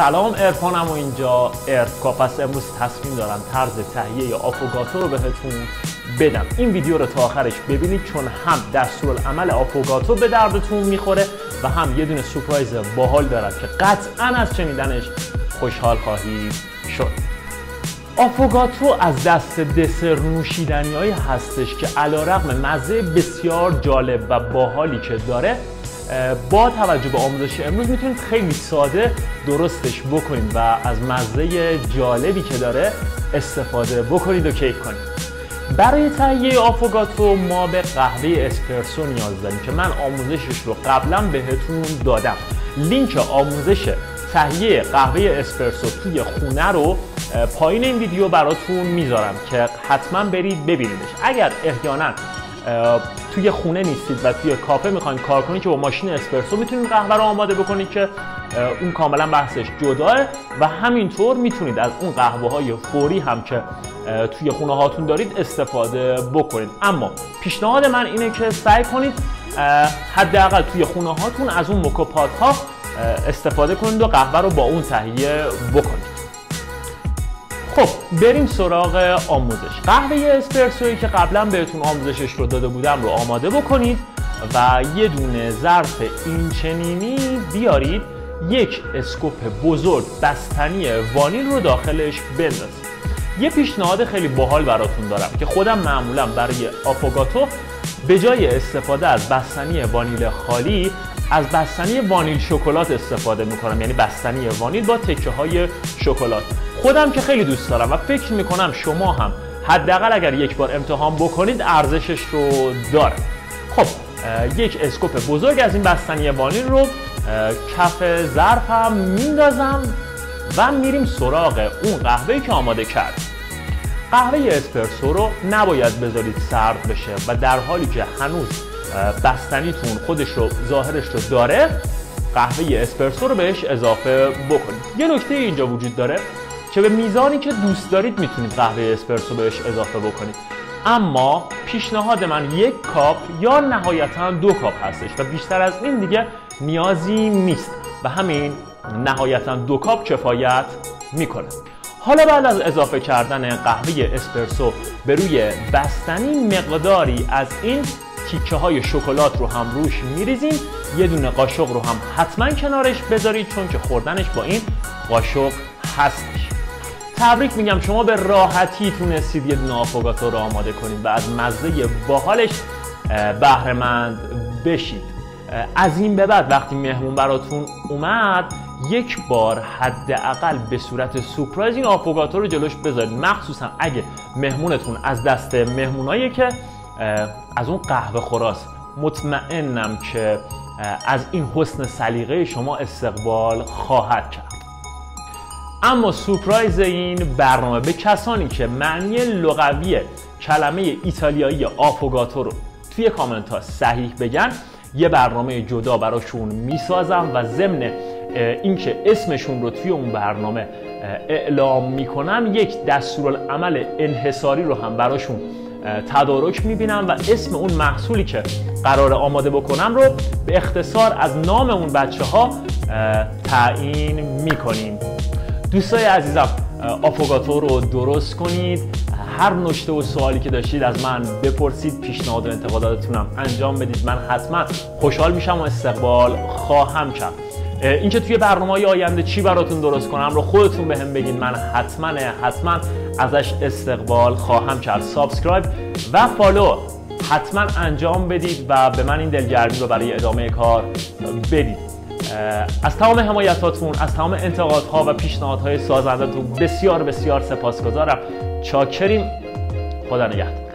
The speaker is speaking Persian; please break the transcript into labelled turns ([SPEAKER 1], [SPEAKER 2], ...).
[SPEAKER 1] سلام ارفانم و اینجا. ارفکا پس امروز تصمیم دارم طرز تهیه آفوگاتو رو بهتون بدم. این ویدیو رو تا آخرش ببینید چون هم دستورالعمل آفوگاتو به دردتون می‌خوره و هم یه دونه سورپرایز باحال دارد که قطعا از شنیدنش خوشحال خواهید شد. آفوگاتو از دست دسر نوشیدنی هستش که علا رقم مزه بسیار جالب و باحالی که داره با توجه به آموزش امروز می‌تونید خیلی ساده درستش بکنید و از مزه جالبی که داره استفاده بکنید و کیک کنید. برای تهیه آفوگاتو ما به قهوه اسپرسو نیاز داریم که من آموزشش رو قبلا بهتون دادم. لینک آموزش تهیه قهوه اسپرسو توی خونه رو پایین این ویدیو براتون می‌ذارم که حتما برید ببینیدش. اگر احیانا توی خونه نیستید و توی کافه می‌خواین کار کنید که با ماشین اسپرسو می‌تونید قهوه رو آماده بکنید که اون کاملا بحثش جداه و همینطور می‌تونید از اون قهوه های فوری هم که توی خونه هاتون دارید استفاده بکنید. اما پیشنهاد من اینه که سعی کنید حداقل توی خونه هاتون از اون مکوپات ها استفاده کنید و قهوه رو با اون تهیه بکنید. خب بریم سراغ آموزش. قهوه اسپرسویی که قبلا بهتون آموزشش رو داده بودم رو آماده بکنید و یه دونه ظرف این چنینی بیارید یک اسکوپ بزرگ بستنی وانیل رو داخلش بندازید. یه پیشنهاد خیلی باحال براتون دارم که خودم معمولا برای آفوگاتو به جای استفاده از بستنی وانیل خالی از بستنی وانیل شکلات استفاده می‌کنم. یعنی بستنی وانیل با تکه های شکلات. خودم که خیلی دوست دارم و فکر می‌کنم شما هم. حداقل اگر یک بار امتحان بکنید ارزشش رو داره. خب یک اسکوپ بزرگ از این بستنی وانیل رو کف ظرفم میندازم و میریم سراغ اون قهوه‌ای که آماده کرد. قهوه اسپرسو رو نباید بذارید سرد بشه و در حالی که هنوز بستنیتون خودش رو ظاهرش رو داره قهوه اسپرسو رو بهش اضافه بکنید. یه نکته اینجا وجود داره. که به میزانی که دوست دارید می‌تونید قهوه اسپرسو بهش اضافه بکنید. اما پیشنهاد من یک کاپ یا نهایتا دو کاپ هستش و بیشتر از این دیگه نیازی نیست و همین نهایتا دو کاپ کفایت می‌کنه. حالا بعد از اضافه کردن قهوه اسپرسو به روی بستنی مقداری از این تیکه های شکلات رو هم روش میریزیم. یه دونه قاشق رو هم حتما کنارش بذارید چون که خوردنش با این قاشق هستش تبریک میگم شما به راحتی تونستید یه دونه آفوگاتو رو آماده کنید و از مزه باحالش بهرهمند بشید. از این به بعد وقتی مهمون براتون اومد یک بار حداقل به صورت سورپرایز این آفوگاتو رو جلوش بذارید. مخصوصا اگه مهمونتون از دست مهمونایی که از اون قهوه خوراست مطمئنم که از این حسن سلیقه شما استقبال خواهد کرد. اما سورپرایز این برنامه به کسانی که معنی لغوی کلمه ایتالیایی آفوگاتو رو توی کامنت ها صحیح بگن یه برنامه جدا براشون می‌سازم و ضمن اینکه اسمشون رو توی اون برنامه اعلام می‌کنم یک دستورالعمل انحصاری رو هم براشون تدارک می‌بینم و اسم اون محصولی که قرار آماده بکنم رو به اختصار از نام اون بچه ها تعیین می‌کنیم. دوستای عزیزم آفوگاتو رو درست کنید. هر نشته و سوالی که داشتید از من بپرسید پیشنهاد و انتقاداتتونم انجام بدید. من حتما خوشحال میشم و استقبال خواهم کرد. اینکه توی برنامه های آینده چی براتون درست کنم رو خودتون به هم بگید. من حتما حتما ازش استقبال خواهم کرد. subscribe و follow حتما انجام بدید و به من این دلگرمی رو برای ادامه کار بدید. از تمام حمایتاتون از تمام انتقادها و پیشنهادهای سازندتون بسیار بسیار سپاسگزارم. چاکریم. خدا نگهدار.